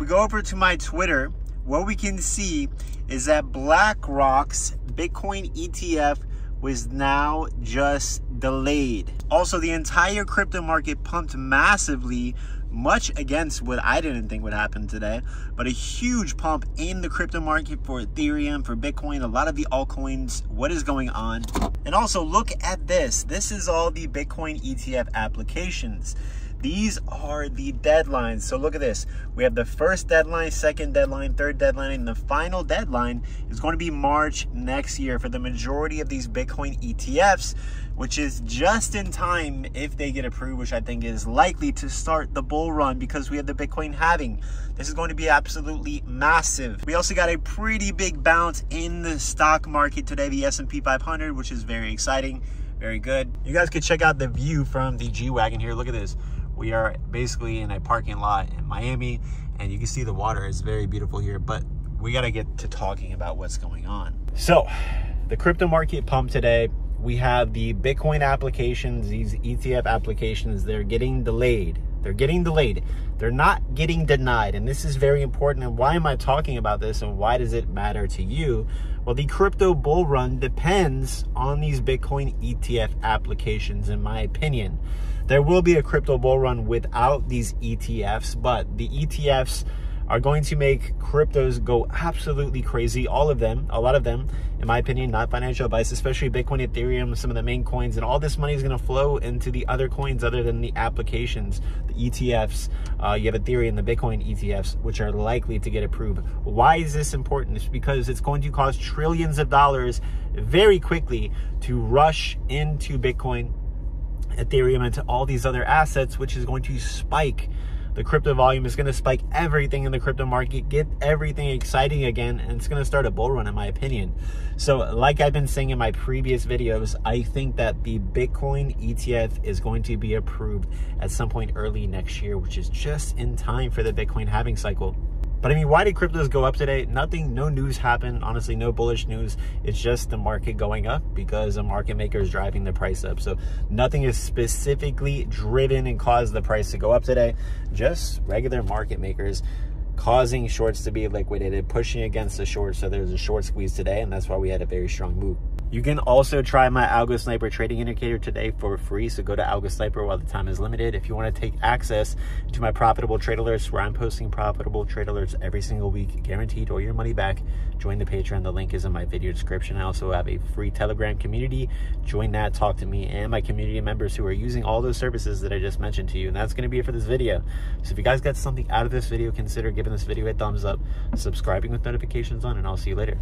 We go over to my Twitter, what we can see is that BlackRock's Bitcoin ETF was now just delayed. Also, the entire crypto market pumped massively, much against what I didn't think would happen today, but a huge pump in the crypto market for Ethereum, for Bitcoin, a lot of the altcoins. What is going on? And also, look at this. This is all the Bitcoin ETF applications. These are the deadlines. So look at this. We have the first deadline, second deadline, third deadline, and the final deadline is going to be March next year for the majority of these Bitcoin ETFs, which is just in time if they get approved, which I think is likely to start the bull run because we have the Bitcoin halving. This is going to be absolutely massive. We also got a pretty big bounce in the stock market today, the S&P 500, which is very exciting very good. You guys could check out the view from the G-Wagon here. Look at this. We are basically in a parking lot in Miami and you can see the water is very beautiful here, but we got to get to talking about what's going on. So the crypto market pump today, we have the Bitcoin applications, these ETF applications, they're getting delayed. They're getting delayed. They're not getting denied. And this is very important. And why am I talking about this and why does it matter to you? Well, the crypto bull run depends on these Bitcoin ETF applications, in my opinion. There will be a crypto bull run without these ETFs, but the ETFs are going to make cryptos go absolutely crazy. All of them, a lot of them, in my opinion, not financial advice, especially Bitcoin, Ethereum, some of the main coins, and all this money is going to flow into the other coins other than the applications, the ETFs. Uh, you have Ethereum, the Bitcoin ETFs, which are likely to get approved. Why is this important? It's because it's going to cost trillions of dollars very quickly to rush into Bitcoin Ethereum and to all these other assets, which is going to spike the crypto volume is going to spike everything in the crypto market, get everything exciting again, and it's going to start a bull run, in my opinion. So, like I've been saying in my previous videos, I think that the Bitcoin ETF is going to be approved at some point early next year, which is just in time for the Bitcoin halving cycle. But I mean, why did cryptos go up today? Nothing, no news happened. Honestly, no bullish news. It's just the market going up because a market maker is driving the price up. So nothing is specifically driven and caused the price to go up today. Just regular market makers causing shorts to be liquidated, pushing against the shorts. So there's a short squeeze today, and that's why we had a very strong move. You can also try my Algo Sniper trading indicator today for free. So go to Algo Sniper while the time is limited. If you want to take access to my profitable trade alerts, where I'm posting profitable trade alerts every single week, guaranteed or your money back, join the Patreon. The link is in my video description. I also have a free Telegram community. Join that, talk to me and my community members who are using all those services that I just mentioned to you. And that's going to be it for this video. So if you guys got something out of this video, consider giving this video a thumbs up, subscribing with notifications on, and I'll see you later.